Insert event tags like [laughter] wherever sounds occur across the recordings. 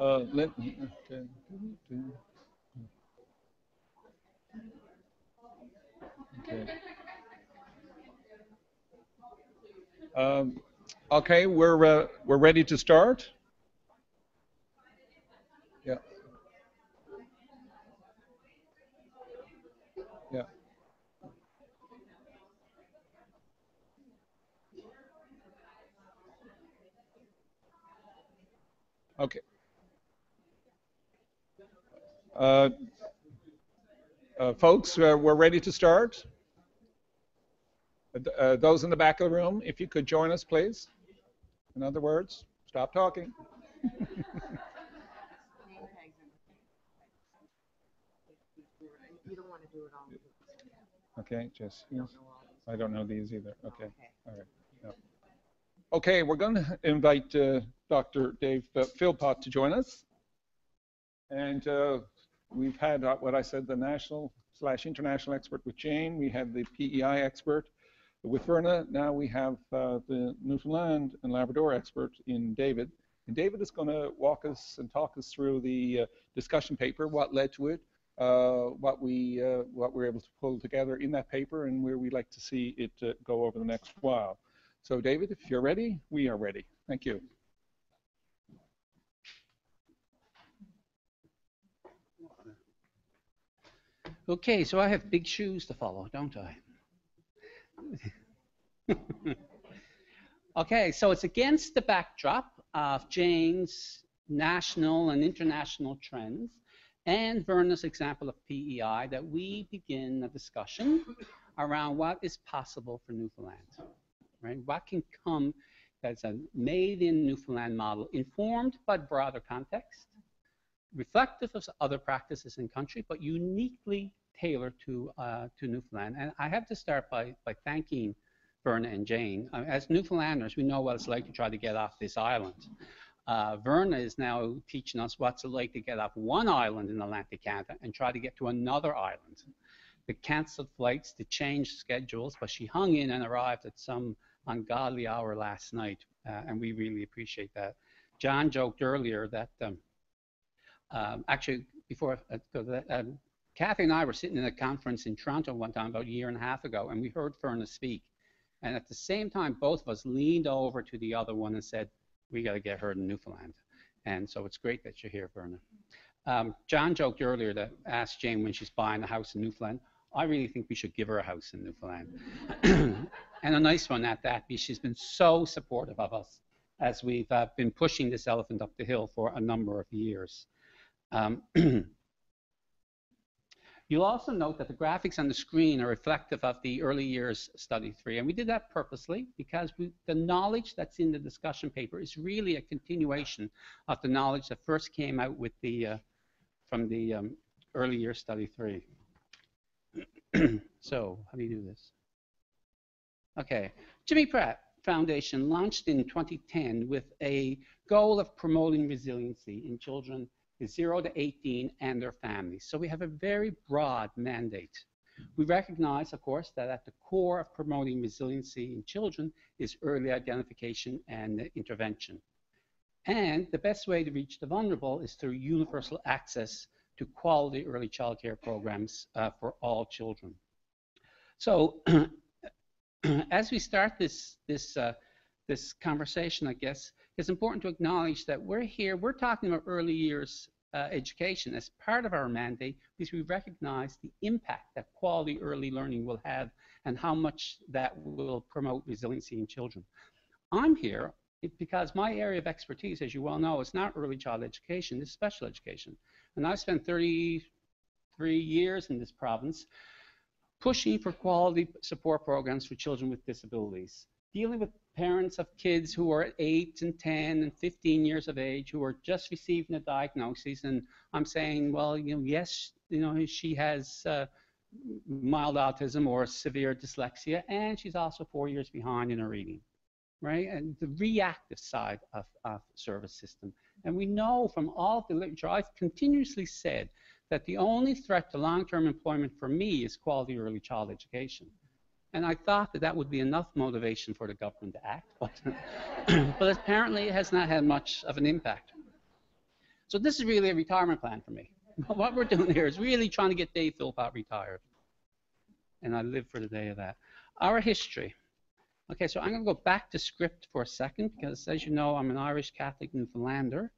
Uh, let, okay. Okay. Um, okay, we're uh, we're ready to start. Yeah. Yeah. Okay. Uh, uh, folks, uh, we're ready to start. Uh, those in the back of the room, if you could join us, please. In other words, stop talking. [laughs] okay, just I don't know these either. Okay, all right. Okay, we're going to invite uh, Dr. Dave uh, Philpott to join us. And uh, we've had uh, what I said, the national slash international expert with Jane. We had the PEI expert with Verna. Now we have uh, the Newfoundland and Labrador expert in David. And David is going to walk us and talk us through the uh, discussion paper, what led to it, uh, what we uh, what we're able to pull together in that paper, and where we'd like to see it uh, go over the next while. So, David, if you're ready, we are ready. Thank you. Okay, so I have big shoes to follow, don't I? [laughs] okay, so it's against the backdrop of Jane's national and international trends and Verna's example of PEI that we begin a discussion around what is possible for Newfoundland, right? What can come that's a made in Newfoundland model, informed by broader context, reflective of other practices in country, but uniquely tailored to uh, to Newfoundland. And I have to start by by thanking Verna and Jane. Uh, as Newfoundlanders, we know what it's like to try to get off this island. Uh, Verna is now teaching us what's it like to get off one island in Atlantic Canada and try to get to another island. The cancelled flights, the changed schedules, but she hung in and arrived at some ungodly hour last night, uh, and we really appreciate that. John joked earlier that um, um, actually, before I go to that, um, Kathy and I were sitting in a conference in Toronto one time about a year and a half ago, and we heard Verna speak. And at the same time, both of us leaned over to the other one and said, we got to get her in Newfoundland. And so it's great that you're here, Verna. Um, John joked earlier that asked Jane when she's buying a house in Newfoundland. I really think we should give her a house in Newfoundland. [clears throat] and a nice one at that, because she's been so supportive of us as we've uh, been pushing this elephant up the hill for a number of years. Um, [clears throat] You'll also note that the graphics on the screen are reflective of the early years study three, and we did that purposely because we, the knowledge that's in the discussion paper is really a continuation of the knowledge that first came out with the uh, from the um, early years study three. [clears throat] so, how do you do this? Okay, Jimmy Pratt Foundation launched in 2010 with a goal of promoting resiliency in children is 0 to 18 and their families. So we have a very broad mandate. We recognize, of course, that at the core of promoting resiliency in children is early identification and intervention. And the best way to reach the vulnerable is through universal access to quality early child care programs uh, for all children. So [clears throat] as we start this, this, uh, this conversation, I guess, it's important to acknowledge that we're here, we're talking about early years uh, education as part of our mandate because we recognize the impact that quality early learning will have and how much that will promote resiliency in children. I'm here because my area of expertise, as you well know, is not early child education, it's special education. And I've spent 33 years in this province pushing for quality support programs for children with disabilities, dealing with parents of kids who are 8 and 10 and 15 years of age who are just receiving a diagnosis. And I'm saying well you know yes you know she has uh, mild autism or severe dyslexia and she's also 4 years behind in her reading right? And the reactive side of, of service system. And we know from all of the literature I've continuously said that the only threat to long-term employment for me is quality early child education and I thought that that would be enough motivation for the government to act, but, [clears throat] but apparently it has not had much of an impact. So this is really a retirement plan for me. [laughs] what we're doing here is really trying to get Dave Philpott retired. And I live for the day of that. Our history. Okay, so I'm going to go back to script for a second because, as you know, I'm an Irish Catholic Newfoundlander,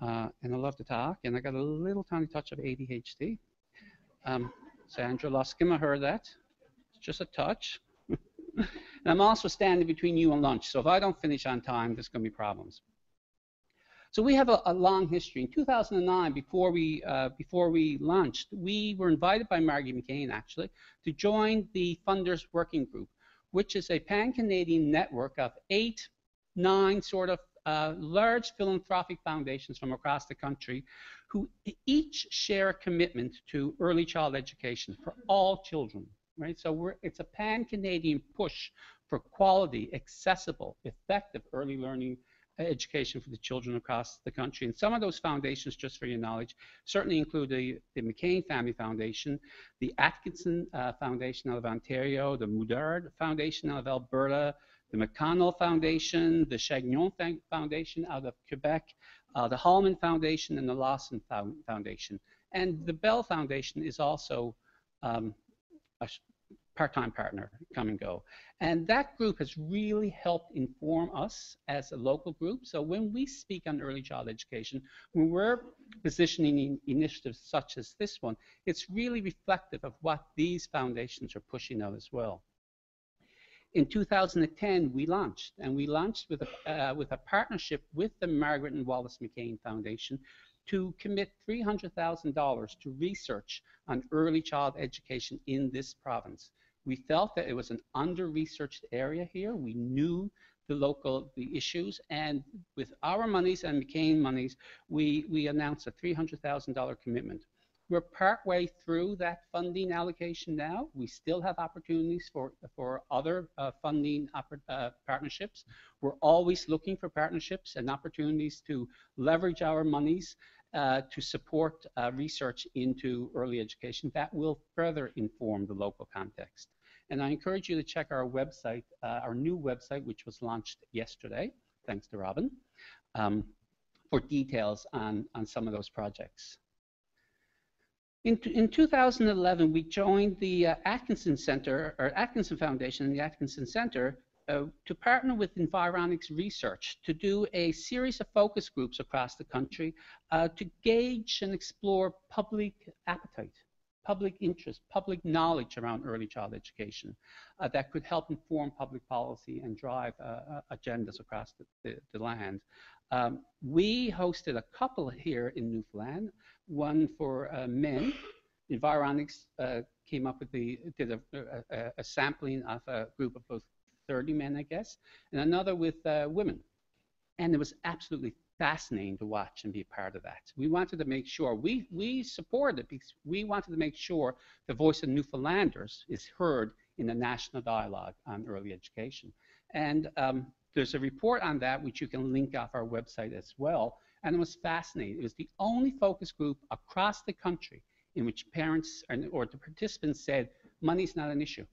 uh, and I love to talk, and I got a little tiny touch of ADHD. Um, Sandra Luscombe, I heard that just a touch. [laughs] and I'm also standing between you and lunch, so if I don't finish on time, there's going to be problems. So we have a, a long history. In 2009, before we uh, before we launched, we were invited by Margie McCain actually to join the Funders Working Group, which is a pan-Canadian network of eight, nine sort of uh, large philanthropic foundations from across the country who each share a commitment to early child education for all children right? So it's a pan-Canadian push for quality, accessible, effective early learning education for the children across the country. And some of those foundations, just for your knowledge, certainly include the, the McCain Family Foundation, the Atkinson uh, Foundation out of Ontario, the Muttart Foundation out of Alberta, the McConnell Foundation, the Chagnon Foundation out of Quebec, uh, the Hallman Foundation, and the Lawson Foundation. And the Bell Foundation is also um, a part-time partner come and go. And that group has really helped inform us as a local group. So when we speak on early child education, when we're positioning initiatives such as this one, it's really reflective of what these foundations are pushing out as well. In 2010, we launched, and we launched with a, uh, with a partnership with the Margaret and Wallace McCain Foundation to commit $300,000 to research on early child education in this province. We felt that it was an under-researched area here. We knew the local the issues, and with our monies and McCain monies, we, we announced a $300,000 commitment. We're partway through that funding allocation now. We still have opportunities for, for other uh, funding uh, partnerships. We're always looking for partnerships and opportunities to leverage our monies uh, to support uh, research into early education that will further inform the local context. And I encourage you to check our website, uh, our new website, which was launched yesterday, thanks to Robin, um, for details on, on some of those projects. In, in 2011, we joined the uh, Atkinson Center, or Atkinson Foundation and the Atkinson Center uh, to partner with Environics Research to do a series of focus groups across the country uh, to gauge and explore public appetite, public interest, public knowledge around early child education uh, that could help inform public policy and drive uh, uh, agendas across the, the, the land. Um, we hosted a couple here in Newfoundland, one for uh, men. Environics uh, came up with the did a, a, a, sampling of a group of both 30 men, I guess, and another with uh, women. And it was absolutely fascinating to watch and be part of that. We wanted to make sure we we supported it because we wanted to make sure the voice of Newfoundlanders is heard in the national dialogue on early education. And um, there's a report on that which you can link off our website as well and it was fascinating. It was the only focus group across the country in which parents or the participants said money's not an issue.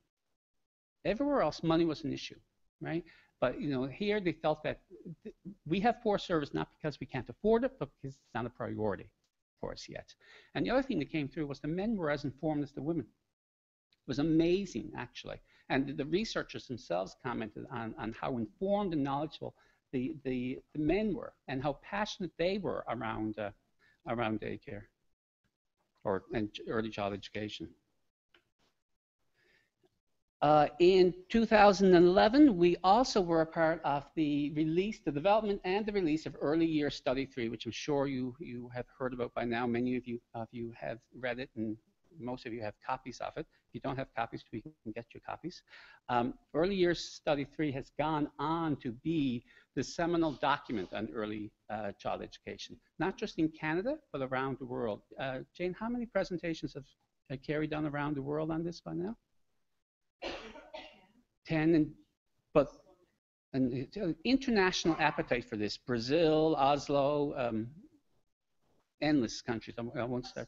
Everywhere else, money was an issue, right? But you know, here they felt that we have poor service not because we can't afford it, but because it's not a priority for us yet. And the other thing that came through was the men were as informed as the women. It was amazing, actually. And the researchers themselves commented on, on how informed and knowledgeable the, the, the men were and how passionate they were around, uh, around daycare or and early child education. Uh, in 2011, we also were a part of the release, the development and the release of Early Year Study 3, which I'm sure you, you have heard about by now. Many of you, of you have read it and most of you have copies of it. If you don't have copies, we can get you copies. Um, early Years Study 3 has gone on to be the seminal document on early uh, child education, not just in Canada, but around the world. Uh, Jane, how many presentations have uh, carried on around the world on this by now? 10, and, but an international appetite for this. Brazil, Oslo, um, endless countries. I won't start.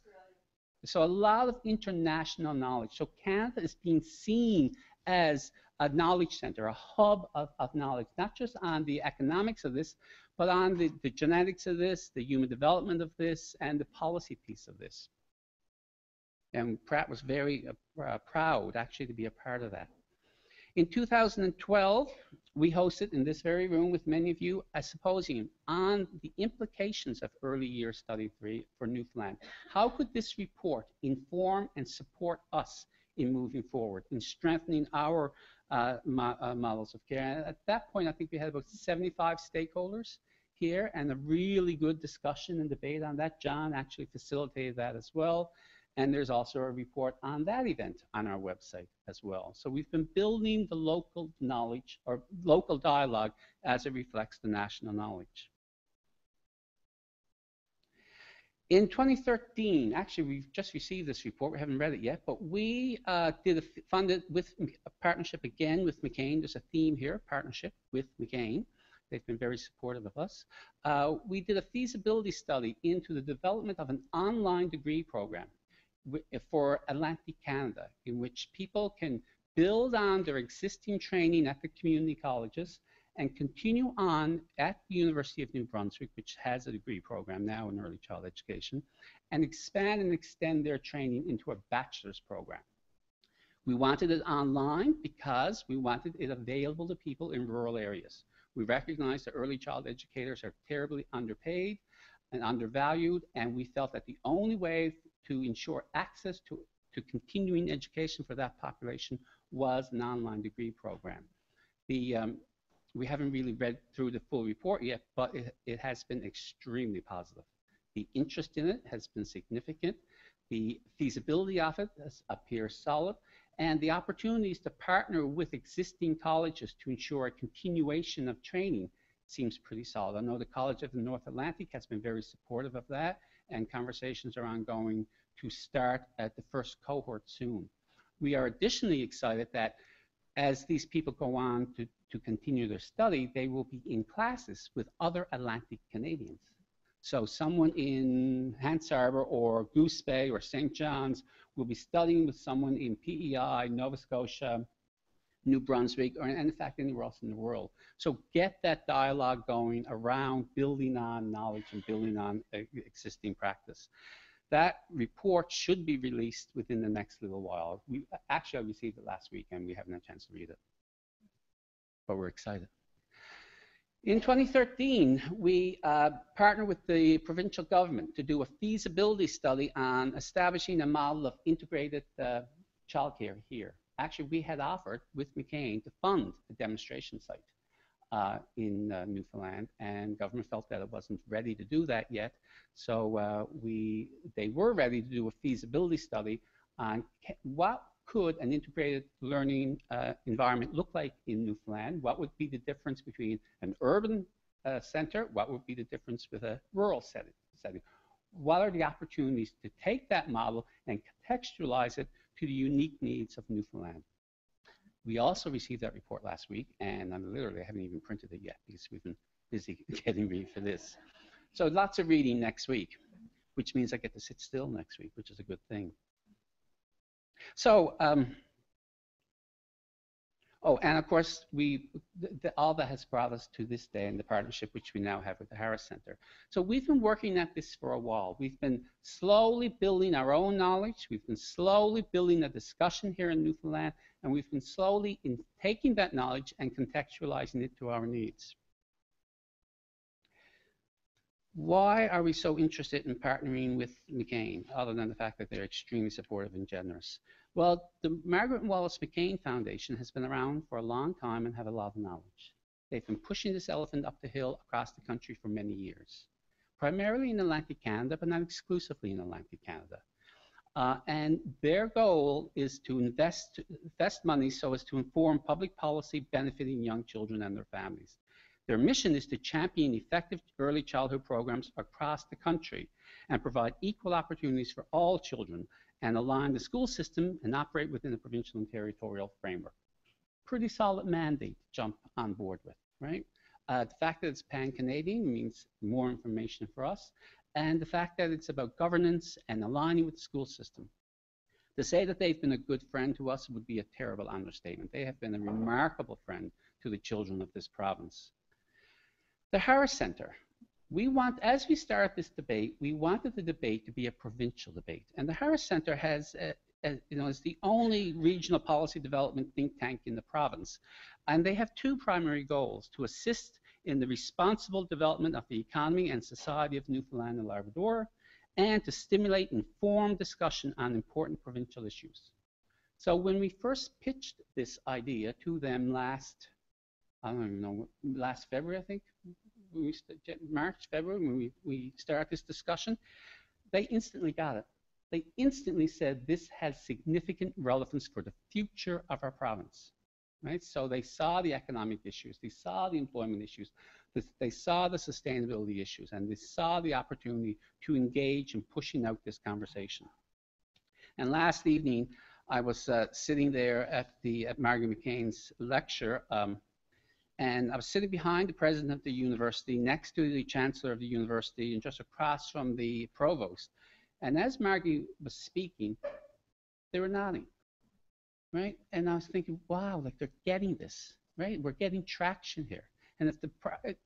So a lot of international knowledge. So Canada is being seen as a knowledge center, a hub of, of knowledge, not just on the economics of this, but on the, the genetics of this, the human development of this, and the policy piece of this. And Pratt was very uh, uh proud actually to be a part of that. In 2012, we hosted in this very room with many of you a symposium on the implications of early year study three for Newfoundland. How could this report inform and support us in moving forward, in strengthening our uh, mo uh, models of care? And at that point, I think we had about 75 stakeholders here and a really good discussion and debate on that. John actually facilitated that as well. And there's also a report on that event on our website as well. So we've been building the local knowledge or local dialogue as it reflects the national knowledge. In 2013, actually, we've just received this report. We haven't read it yet, but we uh, did a funded with a partnership again with McCain. There's a theme here: partnership with McCain. They've been very supportive of us. Uh, we did a feasibility study into the development of an online degree program for Atlantic Canada, in which people can build on their existing training at the community colleges and continue on at the University of New Brunswick, which has a degree program now in early child education, and expand and extend their training into a bachelor's program. We wanted it online because we wanted it available to people in rural areas. We recognize that early child educators are terribly underpaid and undervalued, and we felt that the only way to ensure access to, to continuing education for that population was an online degree program. The, um, we haven't really read through the full report yet, but it, it has been extremely positive. The interest in it has been significant. The feasibility of it appears solid, and the opportunities to partner with existing colleges to ensure a continuation of training seems pretty solid. I know the College of the North Atlantic has been very supportive of that, and conversations are ongoing to start at the first cohort soon. We are additionally excited that as these people go on to, to continue their study, they will be in classes with other Atlantic Canadians. So someone in Hants Harbour or Goose Bay or St. John's will be studying with someone in PEI, Nova Scotia, New Brunswick, or in fact anywhere else in the world. So get that dialogue going around building on knowledge and building on existing practice. That report should be released within the next little while. We actually I received it last week and we haven't had a chance to read it, but we're excited. In 2013, we uh, partnered with the provincial government to do a feasibility study on establishing a model of integrated uh, childcare here actually we had offered with McCain to fund a demonstration site uh, in uh, Newfoundland, and government felt that it wasn't ready to do that yet. So uh, we, they were ready to do a feasibility study on what could an integrated learning uh, environment look like in Newfoundland? What would be the difference between an urban uh, center? What would be the difference with a rural setting? setting? What are the opportunities to take that model and contextualize it to the unique needs of Newfoundland. We also received that report last week, and I'm literally haven't even printed it yet because we've been busy [laughs] getting ready for this. So lots of reading next week, which means I get to sit still next week, which is a good thing. So um, Oh, and of course, we the, all that has brought us to this day and the partnership which we now have with the Harris Center. So we've been working at this for a while. We've been slowly building our own knowledge. We've been slowly building a discussion here in Newfoundland, and we've been slowly in taking that knowledge and contextualizing it to our needs. Why are we so interested in partnering with McCain, other than the fact that they're extremely supportive and generous? Well, the Margaret and Wallace McCain Foundation has been around for a long time and have a lot of knowledge. They've been pushing this elephant up the hill across the country for many years, primarily in Atlantic Canada, but not exclusively in Atlantic Canada. Uh, and their goal is to invest, invest money so as to inform public policy benefiting young children and their families. Their mission is to champion effective early childhood programs across the country and provide equal opportunities for all children and align the school system and operate within the provincial and territorial framework. Pretty solid mandate to jump on board with, right? Uh, the fact that it's pan-Canadian means more information for us, and the fact that it's about governance and aligning with the school system. To say that they've been a good friend to us would be a terrible understatement. They have been a remarkable friend to the children of this province. The Harris Center. We want, as we start this debate, we wanted the debate to be a provincial debate. And the Harris Center has, a, a, you know, is the only regional policy development think tank in the province. And they have two primary goals, to assist in the responsible development of the economy and society of Newfoundland and Labrador, and to stimulate informed discussion on important provincial issues. So when we first pitched this idea to them last, I don't even know, last February, I think, we March, February, when we, we started this discussion, they instantly got it. They instantly said this has significant relevance for the future of our province right? So they saw the economic issues, they saw the employment issues, they saw the sustainability issues, and they saw the opportunity to engage in pushing out this conversation. And last evening, I was uh, sitting there at the at Margaret McCain's lecture, um, and I was sitting behind the president of the university, next to the chancellor of the university, and just across from the provost. And as Margie was speaking, they were nodding right? And I was thinking, wow, like they're getting this, right? We're getting traction here. And if the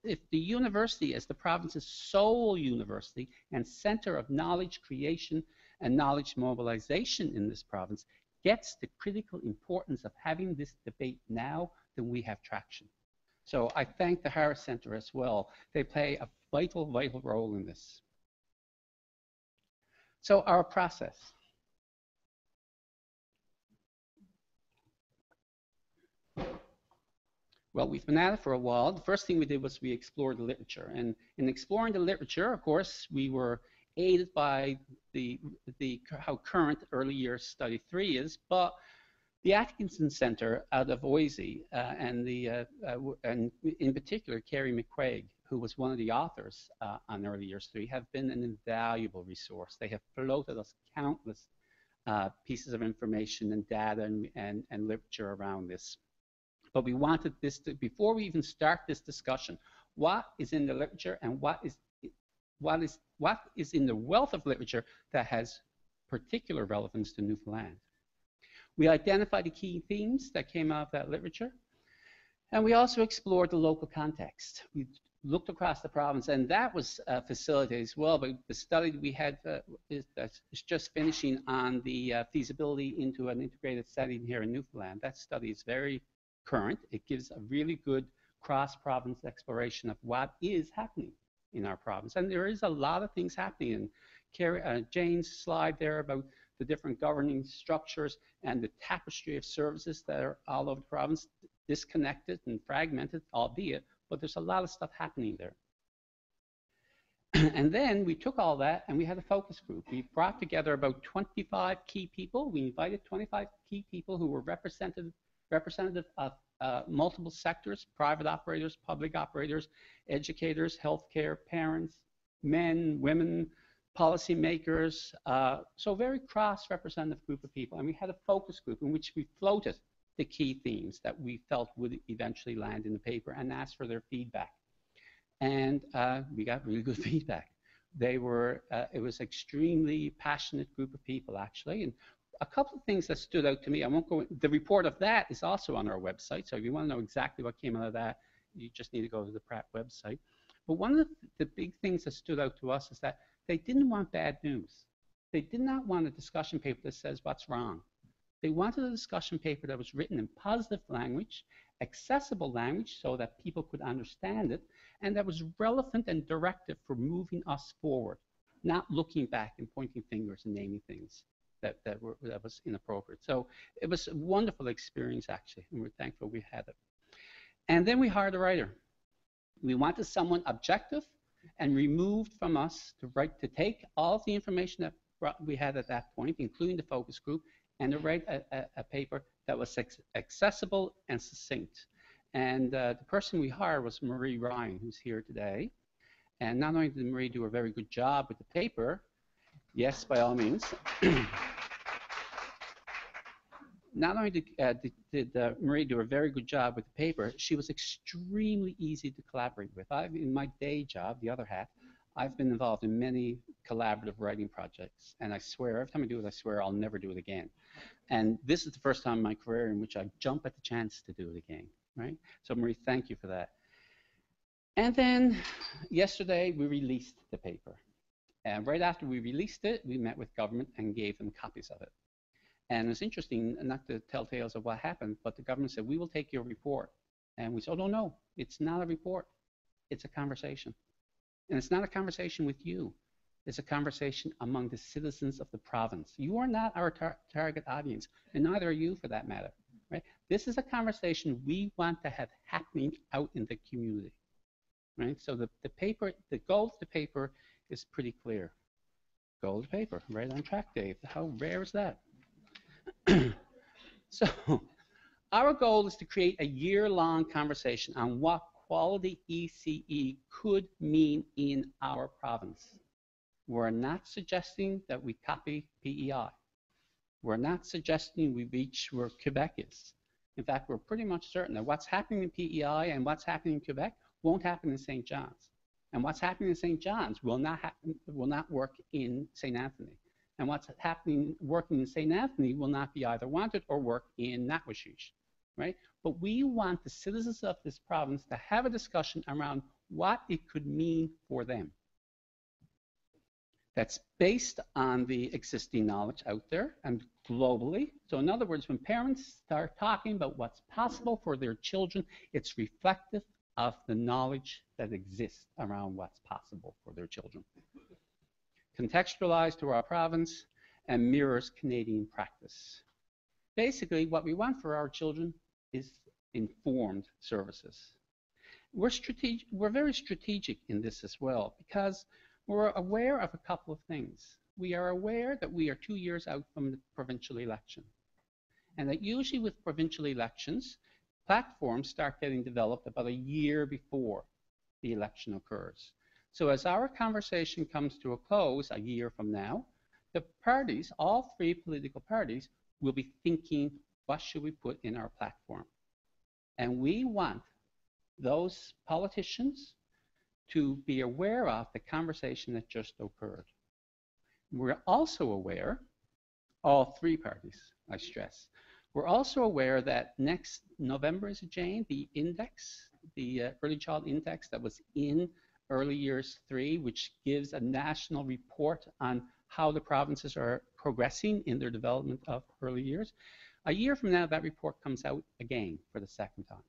if the university, as the province's sole university and center of knowledge creation and knowledge mobilization in this province, gets the critical importance of having this debate now, then we have traction. So I thank the Harris Center as well. They play a vital, vital role in this. So our process. Well, we've been at it for a while. The first thing we did was we explored the literature. And in exploring the literature, of course, we were aided by the, the how current early years study three is, but the Atkinson Center out of OISE, uh, and, the, uh, uh, and in particular, Kerry McCuaig, who was one of the authors uh, on early years three, have been an invaluable resource. They have floated us countless uh, pieces of information and data and, and, and literature around this but we wanted this to, before we even start this discussion, what is in the literature and what is, what is, what is in the wealth of literature that has particular relevance to Newfoundland. We identified the key themes that came out of that literature, and we also explored the local context. We looked across the province, and that was uh, facilitated as well by the study we had uh, is, is, just finishing on the uh, feasibility into an integrated setting here in Newfoundland. That study is very current. It gives a really good cross-province exploration of what is happening in our province. And there is a lot of things happening. And Kerry, uh, Jane's slide there about the different governing structures and the tapestry of services that are all over the province, disconnected and fragmented, albeit, but there's a lot of stuff happening there. [clears throat] and then we took all that and we had a focus group. We brought together about 25 key people. We invited 25 key people who were represented representative of uh, multiple sectors, private operators, public operators, educators, healthcare, parents, men, women, policymakers. Uh, so very cross-representative group of people. And we had a focus group in which we floated the key themes that we felt would eventually land in the paper and asked for their feedback. And uh, we got really good [laughs] feedback. They were, uh, it was extremely passionate group of people actually. And a couple of things that stood out to me. I won't go. The report of that is also on our website. So if you want to know exactly what came out of that, you just need to go to the Pratt website. But one of the, the big things that stood out to us is that they didn't want bad news. They did not want a discussion paper that says what's wrong. They wanted a discussion paper that was written in positive language, accessible language so that people could understand it, and that was relevant and directive for moving us forward, not looking back and pointing fingers and naming things that, that, were, that was inappropriate. So it was a wonderful experience, actually, and we're thankful we had it. And then we hired a writer. We wanted someone objective and removed from us to write to take all the information that we had at that point, including the focus group, and to write a, a, a paper that was accessible and succinct. And uh, the person we hired was Marie Ryan, who's here today. And not only did Marie do a very good job with the paper, yes, by all means, [clears throat] not only did, uh, did, did uh, Marie do a very good job with the paper, she was extremely easy to collaborate with. I, in my day job, the other hat, I've been involved in many collaborative writing projects, and I swear, every time I do it, I swear I'll never do it again. And this is the first time in my career in which I jump at the chance to do it again, right? So Marie, thank you for that. And then yesterday we released the paper. And right after we released it, we met with government and gave them copies of it. And it's interesting, not to tell tales of what happened, but the government said, we will take your report. And we said, oh, no, no, it's not a report. It's a conversation. And it's not a conversation with you. It's a conversation among the citizens of the province. You are not our tar target audience, and neither are you for that matter. Right? This is a conversation we want to have happening out in the community. Right? So the, the paper, the goal of the paper is pretty clear. Goal of the paper, right on track, Dave. How rare is that? [clears throat] so our goal is to create a year-long conversation on what quality ECE could mean in our province. We're not suggesting that we copy PEI. We're not suggesting we reach where Quebec is. In fact, we're pretty much certain that what's happening in PEI and what's happening in Quebec won't happen in St. John's. And what's happening in St. John's will not, happen, will not work in St. Anthony. And what's happening, working in St. Anthony will not be either wanted or work in Natuashish, right? But we want the citizens of this province to have a discussion around what it could mean for them. That's based on the existing knowledge out there and globally. So in other words, when parents start talking about what's possible for their children, it's reflective of the knowledge that exists around what's possible for their children contextualized to our province, and mirrors Canadian practice. Basically, what we want for our children is informed services. We're, strategic, we're very strategic in this as well because we're aware of a couple of things. We are aware that we are two years out from the provincial election and that usually with provincial elections, platforms start getting developed about a year before the election occurs. So as our conversation comes to a close a year from now, the parties, all three political parties, will be thinking, what should we put in our platform? And we want those politicians to be aware of the conversation that just occurred. We're also aware, all three parties, I stress, we're also aware that next November, is Jane, the index, the uh, early child index that was in early years three, which gives a national report on how the provinces are progressing in their development of early years. A year from now, that report comes out again for the second time.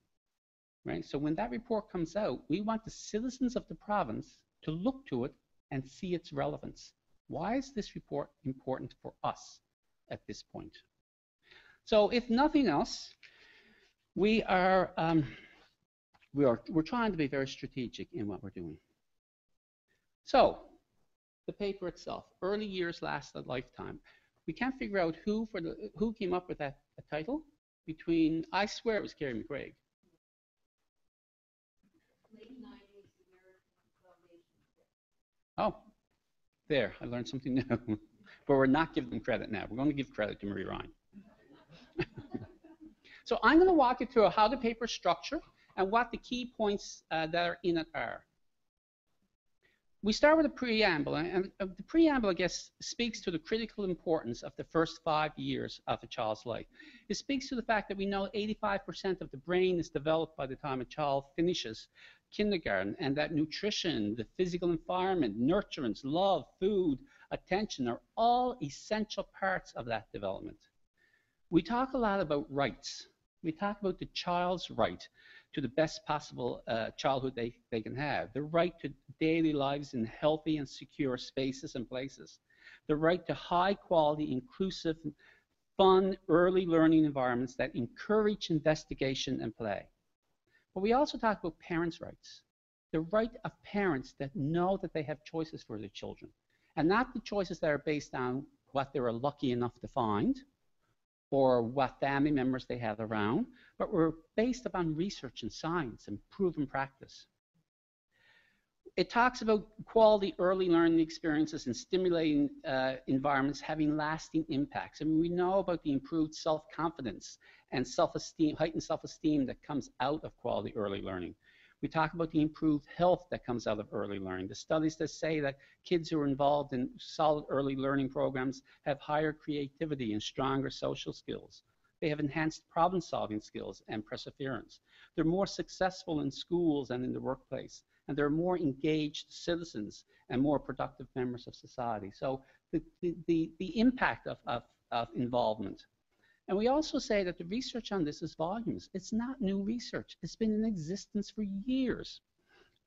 Right? So when that report comes out, we want the citizens of the province to look to it and see its relevance. Why is this report important for us at this point? So if nothing else, we are um, we are we're trying to be very strategic in what we're doing. So, the paper itself, early years last a lifetime. We can't figure out who for the who came up with that title between. I swear it was Kerry McCuaig. Oh, there, I learned something new. [laughs] but we're not giving them credit now. We're going to give credit to Marie Ryan. [laughs] so I'm going to walk you through how the paper is structured and what the key points uh, that are in it are we start with a preamble, and uh, the preamble, I guess, speaks to the critical importance of the first five years of a child's life. It speaks to the fact that we know 85% of the brain is developed by the time a child finishes kindergarten, and that nutrition, the physical environment, nurturance, love, food, attention are all essential parts of that development. We talk a lot about rights. We talk about the child's right to the best possible uh, childhood they, they can have, the right to daily lives in healthy and secure spaces and places, the right to high quality, inclusive, fun, early learning environments that encourage investigation and play. But we also talk about parents' rights, the right of parents that know that they have choices for their children. And not the choices that are based on what they were lucky enough to find or what family members they had around, but were based upon research and science and proven practice. It talks about quality early learning experiences and stimulating uh, environments having lasting impacts. And we know about the improved self-confidence and self-esteem, heightened self-esteem that comes out of quality early learning. We talk about the improved health that comes out of early learning. The studies that say that kids who are involved in solid early learning programs have higher creativity and stronger social skills. They have enhanced problem solving skills and perseverance. They're more successful in schools and in the workplace. And they're more engaged citizens and more productive members of society. So the, the, the, the impact of, of, of involvement and we also say that the research on this is volumes. It's not new research. It's been in existence for years.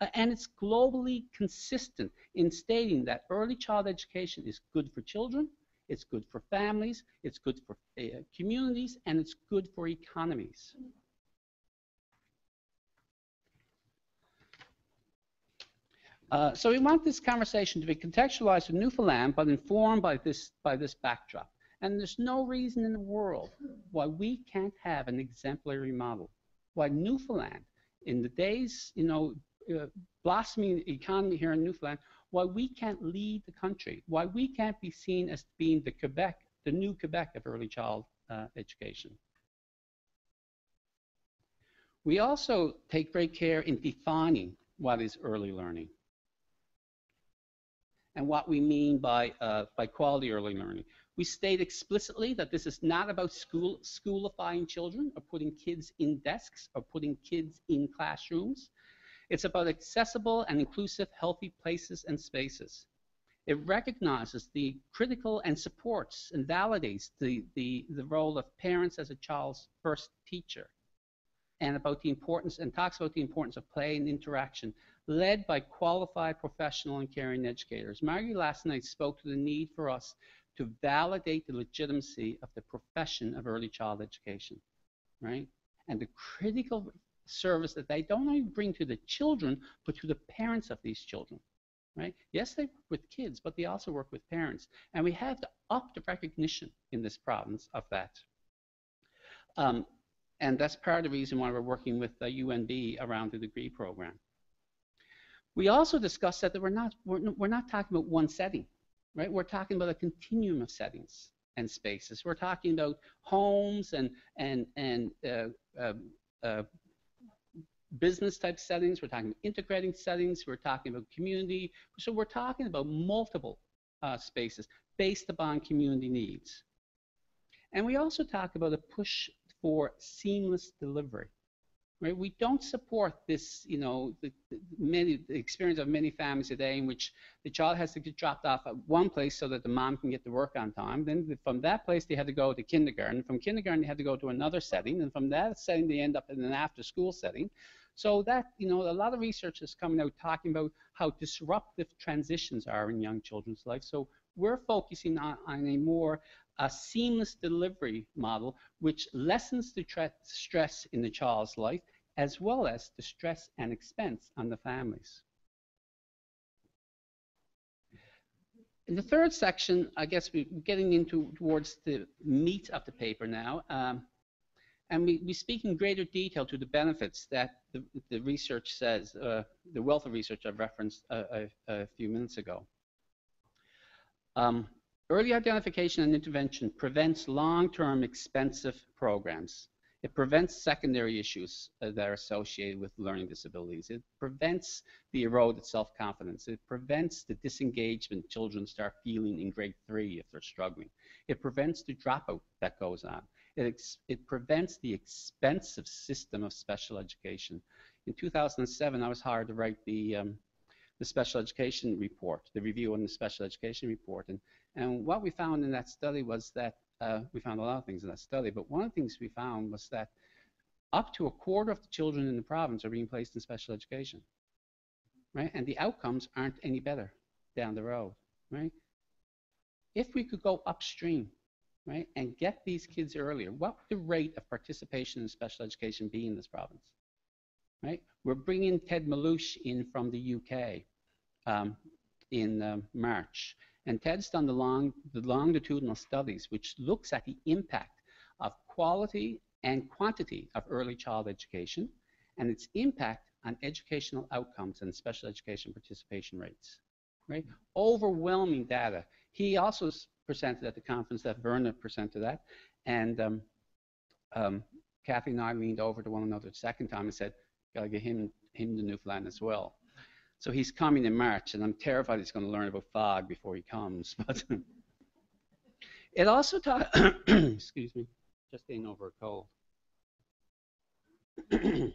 Uh, and it's globally consistent in stating that early child education is good for children, it's good for families, it's good for uh, communities, and it's good for economies. Uh, so we want this conversation to be contextualized in Newfoundland, but informed by this, by this backdrop. And there's no reason in the world why we can't have an exemplary model. Why Newfoundland, in the days, you know, uh, blossoming economy here in Newfoundland, why we can't lead the country, why we can't be seen as being the Quebec, the new Quebec of early child uh, education. We also take great care in defining what is early learning and what we mean by, uh, by quality early learning. We state explicitly that this is not about school, schoolifying children or putting kids in desks or putting kids in classrooms. It's about accessible and inclusive healthy places and spaces. It recognizes the critical and supports and validates the, the, the role of parents as a child's first teacher and about the importance and talks about the importance of play and interaction led by qualified professional and caring educators. Margie last night spoke to the need for us to validate the legitimacy of the profession of early child education, right? And the critical service that they don't only bring to the children, but to the parents of these children, right? Yes, they work with kids, but they also work with parents. And we have to up the recognition in this province of that. Um, and that's part of the reason why we're working with the UNB around the degree program. We also discussed that we're not, we're, we're not talking about one setting right? We're talking about a continuum of settings and spaces. We're talking about homes and and and uh, uh, uh, business type settings. We're talking about integrating settings. We're talking about community. So we're talking about multiple uh, spaces based upon community needs. And we also talk about a push for seamless delivery. Right? We don't support this, you know, the, the, many, the experience of many families today in which the child has to get dropped off at one place so that the mom can get to work on time. Then from that place, they had to go to kindergarten. From kindergarten, they had to go to another setting. And from that setting, they end up in an after-school setting. So that, you know, a lot of research is coming out talking about how disruptive transitions are in young children's life. So we're focusing on, on a more a seamless delivery model which lessens the stress in the child's life as well as the stress and expense on the families. In the third section, I guess we're getting into towards the meat of the paper now. Um, and we, we speak in greater detail to the benefits that the, the research says, uh, the wealth of research I referenced a, a, a few minutes ago. Um, Early identification and intervention prevents long-term expensive programs. It prevents secondary issues uh, that are associated with learning disabilities. It prevents the eroded self-confidence. It prevents the disengagement children start feeling in grade three if they're struggling. It prevents the dropout that goes on. It, it prevents the expensive system of special education. In 2007, I was hired to write the, um, the special education report, the review on the special education report. And and what we found in that study was that uh, we found a lot of things in that study, but one of the things we found was that up to a quarter of the children in the province are being placed in special education, right? And the outcomes aren't any better down the road, right? If we could go upstream, right, and get these kids earlier, what would the rate of participation in special education be in this province, right? We're bringing Ted Melhuish in from the UK um, in um, March And Ted's done the, long, the longitudinal studies, which looks at the impact of quality and quantity of early child education and its impact on educational outcomes and special education participation rates. Right? Overwhelming data. He also presented at the conference that Verna presented at, and um, um, Kathy and I leaned over to one another the second time and said, "Gotta get him him to Newfoundland as well." So he's coming in March, and I'm terrified he's going to learn about fog before he comes. [laughs] But it also talks, [clears throat] excuse me, just getting over a cold. [clears throat]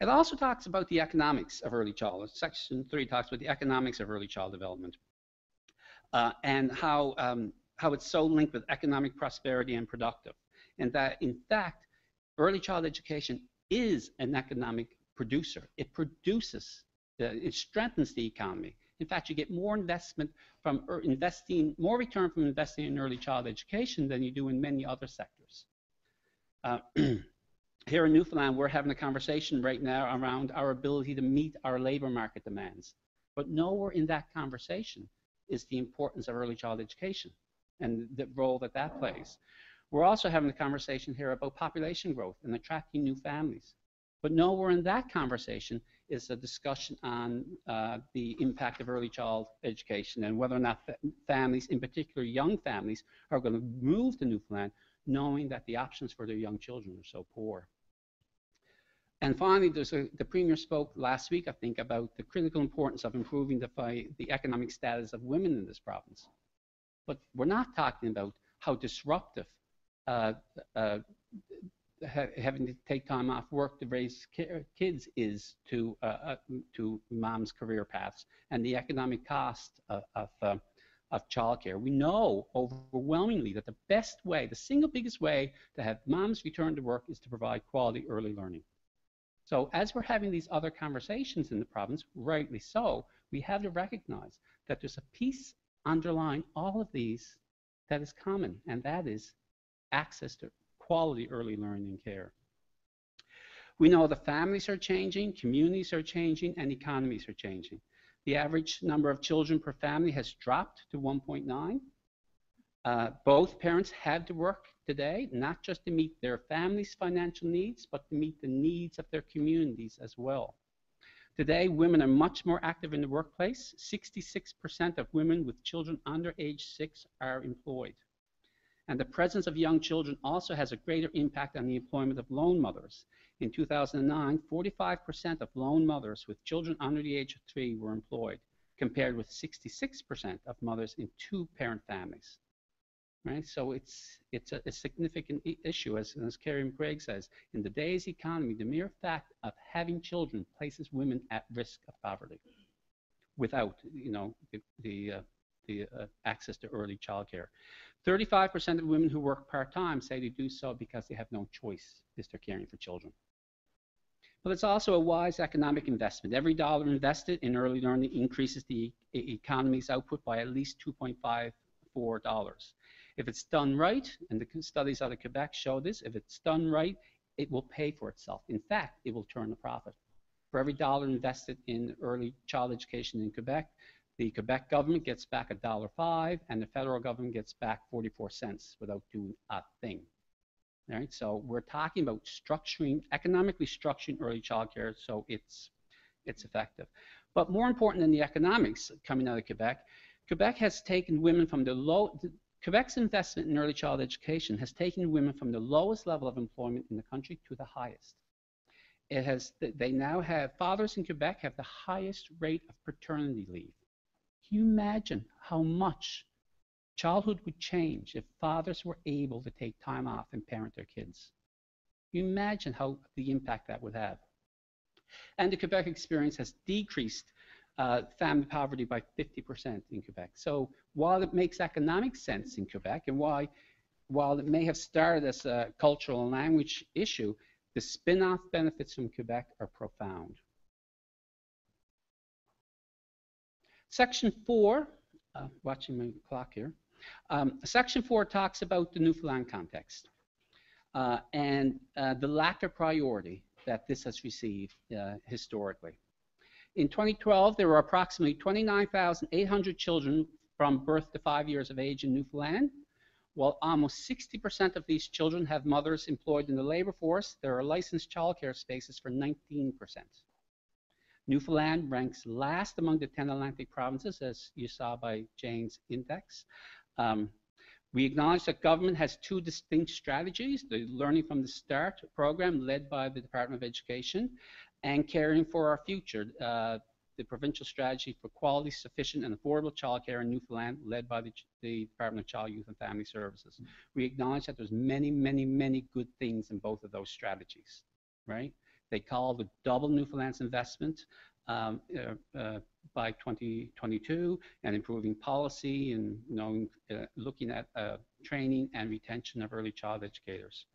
It also talks about the economics of early childhood. Section 3 talks about the economics of early child development uh, and how, um, how it's so linked with economic prosperity and productive. And that, in fact, early child education is an economic producer. It produces, uh, it strengthens the economy. In fact, you get more investment from er, investing, more return from investing in early child education than you do in many other sectors. Uh, [clears throat] here in Newfoundland, we're having a conversation right now around our ability to meet our labor market demands. But nowhere in that conversation is the importance of early child education and the role that that plays. We're also having a conversation here about population growth and attracting new families. But nowhere in that conversation is a discussion on uh, the impact of early child education and whether or not families, in particular young families, are going to move to Newfoundland knowing that the options for their young children are so poor. And finally, a, the Premier spoke last week, I think, about the critical importance of improving the, the economic status of women in this province. But we're not talking about how disruptive uh, uh, ha having to take time off work to raise ki kids is to, uh, uh, to mom's career paths and the economic cost of, of, uh, of childcare. We know overwhelmingly that the best way, the single biggest way to have moms return to work is to provide quality early learning. So as we're having these other conversations in the province, rightly so, we have to recognize that there's a piece underlying all of these that is common, and that is access to quality early learning care. We know the families are changing, communities are changing, and economies are changing. The average number of children per family has dropped to 1.9. Uh, both parents have to work today, not just to meet their family's financial needs, but to meet the needs of their communities as well. Today, women are much more active in the workplace. 66% of women with children under age 6 are employed. And the presence of young children also has a greater impact on the employment of lone mothers. In 2009, 45% of lone mothers with children under the age of 3 were employed, compared with 66% of mothers in two-parent families right? So it's it's a, a significant issue, as, as Kerry McCuaig says. In today's economy, the mere fact of having children places women at risk of poverty without, you know, the, the, uh, the uh, access to early child care. 35% of women who work part-time say they do so because they have no choice as they're caring for children. But it's also a wise economic investment. Every dollar invested in early learning increases the e economy's output by at least 2.54 dollars. If it's done right, and the studies out of Quebec show this, if it's done right, it will pay for itself. In fact, it will turn a profit. For every dollar invested in early child education in Quebec, the Quebec government gets back a dollar five, and the federal government gets back 44 cents without doing a thing. All right, so we're talking about structuring, economically structuring early child care so it's, it's effective. But more important than the economics coming out of Quebec, Quebec has taken women from the low, Quebec's investment in early child education has taken women from the lowest level of employment in the country to the highest. It has, they now have, fathers in Quebec have the highest rate of paternity leave. Can you imagine how much childhood would change if fathers were able to take time off and parent their kids? Can you imagine how the impact that would have? And the Quebec experience has decreased uh, family poverty by 50% in Quebec. So while it makes economic sense in Quebec and why, while it may have started as a cultural and language issue, the spin-off benefits from Quebec are profound. Section 4, uh, watching my clock here, um, Section 4 talks about the Newfoundland context uh, and uh, the lack of priority that this has received uh, historically. in 2012, there were approximately 29,800 children from birth to five years of age in Newfoundland. While almost 60% of these children have mothers employed in the labor force, there are licensed childcare spaces for 19%. Newfoundland ranks last among the 10 Atlantic provinces, as you saw by Jane's index. Um, we acknowledge that government has two distinct strategies, the Learning from the Start program led by the Department of Education and Caring for Our Future, uh, the provincial strategy for quality, sufficient, and affordable childcare in Newfoundland, led by the, the, Department of Child, Youth, and Family Services. We acknowledge that there's many, many, many good things in both of those strategies, right? They call the double Newfoundland's investment um, uh, uh, by 2022 and improving policy and you know, uh, looking at uh, training and retention of early child educators.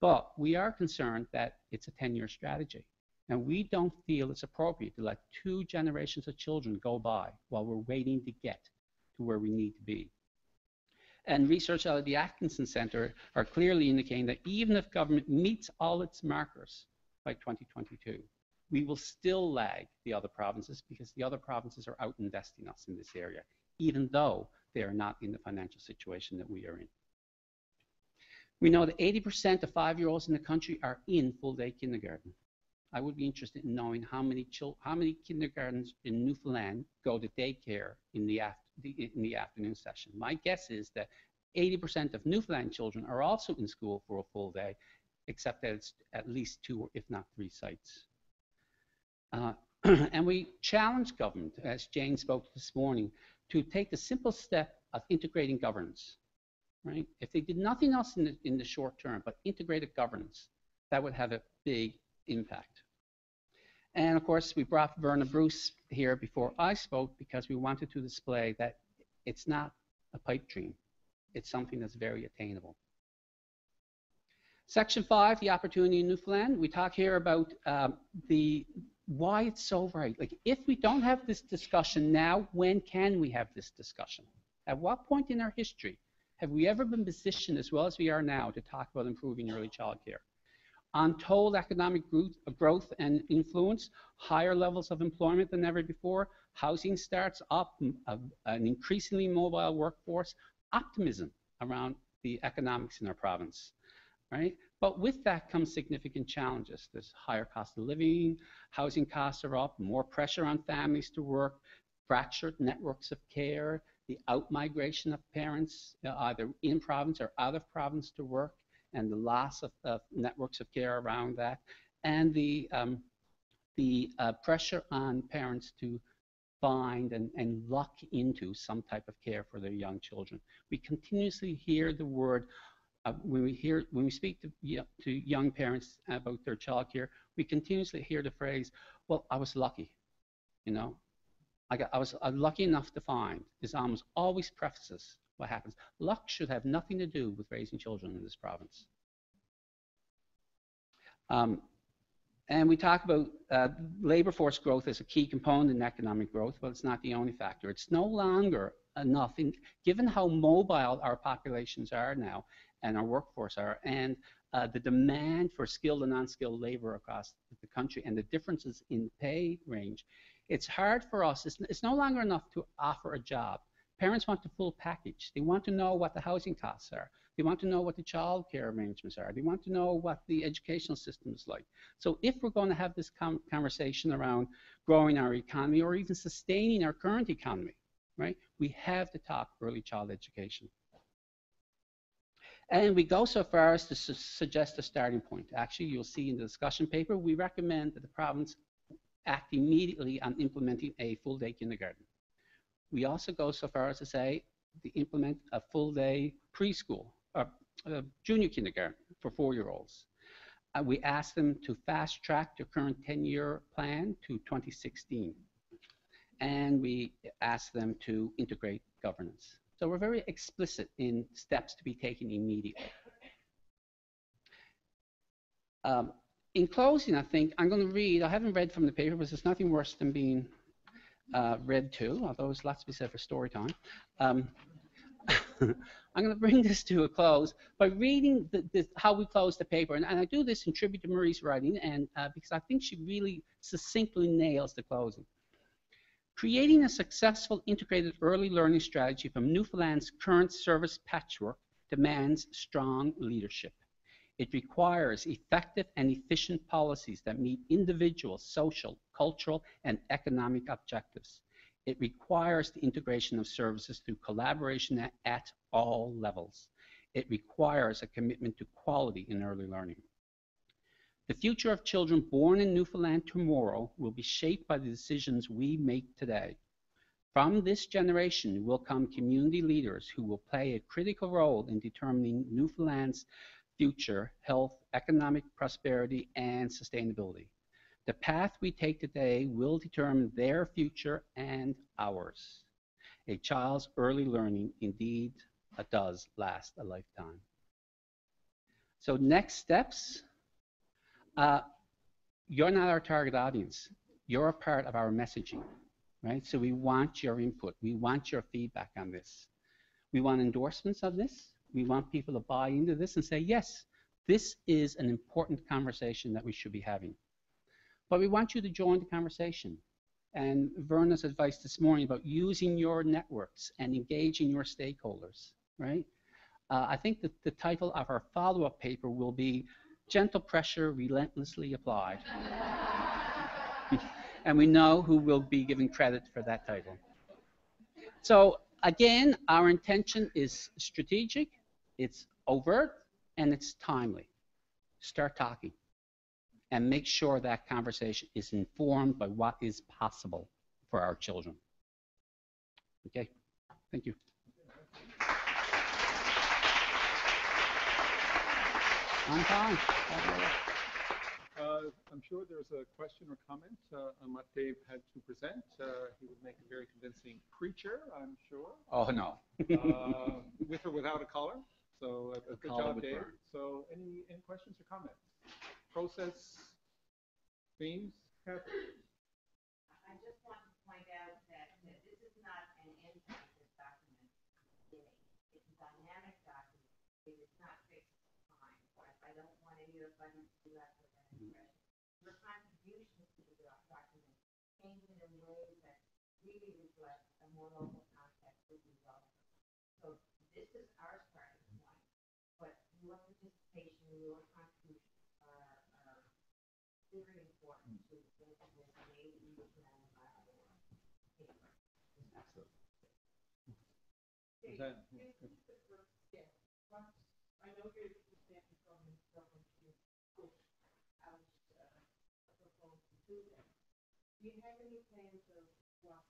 But we are concerned that it's a 10-year strategy. And we don't feel it's appropriate to let two generations of children go by while we're waiting to get to where we need to be. And research out of the Atkinson Center are clearly indicating that even if government meets all its markers by 2022, we will still lag the other provinces because the other provinces are out investing us in this area, even though they are not in the financial situation that we are in. We know that 80% of five-year-olds in the country are in full-day kindergarten. I would be interested in knowing how many how many kindergartens in Newfoundland go to daycare in the, in the afternoon session. My guess is that 80% of Newfoundland children are also in school for a full day, except that it's at least two, if not three sites. Uh, [clears throat] and we challenge government, as Jane spoke this morning, to take the simple step of integrating governance. Right? If they did nothing else in the, in the short term but integrated governance, that would have a big impact. And of course, we brought Verna Bruce here before I spoke because we wanted to display that it's not a pipe dream. It's something that's very attainable. Section 5, the opportunity in Newfoundland. We talk here about um, the why it's so right. Like, if we don't have this discussion now, when can we have this discussion? At what point in our history have we ever been positioned as well as we are now to talk about improving early child care? untold economic growth and influence, higher levels of employment than ever before, housing starts up, an increasingly mobile workforce, optimism around the economics in our province, right? But with that comes significant challenges. There's higher cost of living, housing costs are up, more pressure on families to work, fractured networks of care, the out-migration of parents, uh, either in province or out of province to work, and the loss of, of networks of care around that, and the, um, the uh, pressure on parents to find and, and luck into some type of care for their young children. We continuously hear the word, uh, when we hear when we speak to, to young parents about their child care, we continuously hear the phrase, well, I was lucky, you know. I, got, I was uh, lucky enough to find. This almost always prefaces what happens. Luck should have nothing to do with raising children in this province. Um, and we talk about uh, labor force growth as a key component in economic growth, but it's not the only factor. It's no longer enough, in, given how mobile our populations are now and our workforce are, and uh, the demand for skilled and unskilled labor across the country and the differences in pay range, it's hard for us, it's, it's no longer enough to offer a job. Parents want the full package. They want to know what the housing costs are. They want to know what the child care arrangements are. They want to know what the educational system is like. So if we're going to have this conversation around growing our economy or even sustaining our current economy, right, we have to talk early child education. And we go so far as to su suggest a starting point. Actually, you'll see in the discussion paper, we recommend that the province act immediately on implementing a full-day kindergarten. We also go so far as to say to implement a full day preschool, or uh, junior kindergarten for four-year-olds. Uh, we ask them to fast track their current 10-year plan to 2016. And we ask them to integrate governance. So we're very explicit in steps to be taken immediately. Um, in closing, I think I'm going to read, I haven't read from the paper, because there's nothing worse than being uh, read too, although there's lots to be said for story time. Um, [laughs] I'm going to bring this to a close by reading the, the, how we close the paper. And, and, I do this in tribute to Marie's writing, and uh, because I think she really succinctly nails the closing. Creating a successful integrated early learning strategy from Newfoundland's current service patchwork demands strong leadership. It requires effective and efficient policies that meet individual, social, cultural, and economic objectives. It requires the integration of services through collaboration at, at all levels. It requires a commitment to quality in early learning. The future of children born in Newfoundland tomorrow will be shaped by the decisions we make today. From this generation will come community leaders who will play a critical role in determining Newfoundland's future, health, economic prosperity, and sustainability. The path we take today will determine their future and ours. A child's early learning indeed does last a lifetime. So next steps, uh, you're not our target audience. You're a part of our messaging, right? So we want your input. We want your feedback on this. We want endorsements of this. We want people to buy into this and say, yes, this is an important conversation that we should be having. But we want you to join the conversation. And Verna's advice this morning about using your networks and engaging your stakeholders, right? Uh, I think that the title of our follow-up paper will be Gentle Pressure Relentlessly Applied. [laughs] and we know who will be given credit for that title. So again, our intention is strategic, it's overt, and it's timely. Start talking and make sure that conversation is informed by what is possible for our children. Okay, thank you. On time. Uh, I'm sure there's a question or comment uh, on what Dave had to present. Uh, he would make a very convincing preacher, I'm sure. Oh, no. Uh, with or without a collar. So uh, good job, Dave. So any, any questions or comments? process themes? Kathy? [clears throat] I just want to point out that, that this is not an end practice document. It's a dynamic document. It is not fixed time. I don't any of the impression. Your contributions to the document change in ways that really reflect a more local context would be relevant. So this is our starting point, but your participation, your contribution are very important to in the plan paper. Absolutely. Yeah, I know you're standing from the government to push out, uh, a proposal to do that. Do you have any plans of what?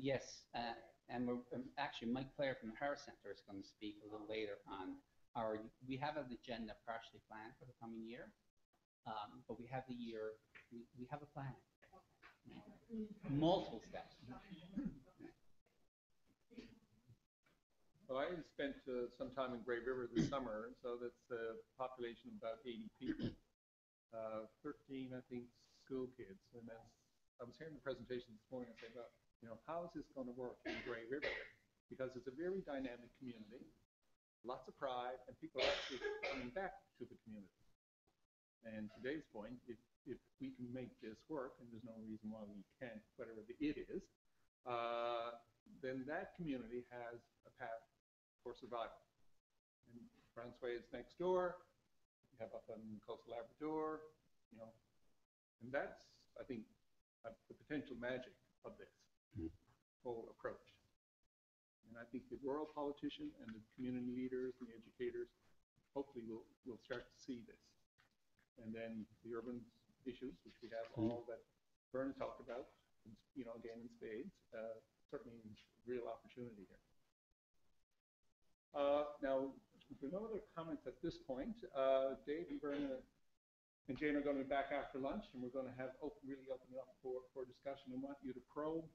Yes, uh, and um, actually Mike Clair from the Harris Center is going to speak a little later on our, we have an agenda partially planned for the coming year, um, but we have the year, we, we have a plan. Multiple steps. Well, I spent uh, some time in Grey River this summer, so that's a population of about 80 people. Uh, 13, I think, school kids. And then I was hearing the presentation this morning, I said, well, you know, how is this going to work in Grey River? Because it's a very dynamic community lots of pride, and people are actually coming back to the community. And to Dave's point, if, if we can make this work, and there's no reason why we can't, whatever the it is, uh, then that community has a path for survival. And Francois is next door. You have up in coastal Labrador, you know, and that's, I think, uh, the potential magic of this. Whole approach. And I think the rural politician and the community leaders and the educators hopefully will, will start to see this. And then the urban issues, which we have mm-hmm. all that Verna talked about, you know, again in spades, uh, certainly real opportunity here. Uh, now, if no other comments at this point, uh, Dave and Verna and Jane are going to be back after lunch, and we're going to have open, really open it up for, for discussion. I want you to probe,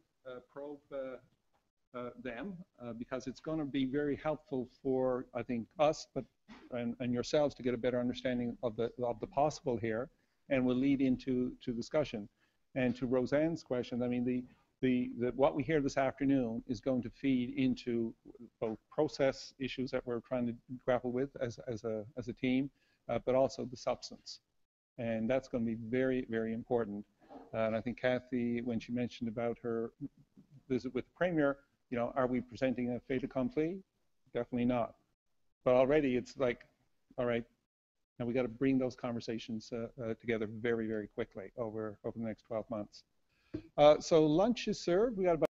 probe uh, uh, them uh, because it's going to be very helpful for I think us, but and, and yourselves to get a better understanding of the of the possible here, and will lead into to discussion. And to Roseanne's question, I mean the the, the, what we hear this afternoon is going to feed into both process issues that we're trying to grapple with as, as, a, as a team, uh, but also the substance. And that's going to be very, very important. Uh, and I think Kathy, when she mentioned about her visit with the Premier, you know, are we presenting a fait accompli? Definitely not. But already it's like, all right, now we got to bring those conversations uh, uh, together very, very quickly over, over the next 12 months. Uh, so lunch is served. We got about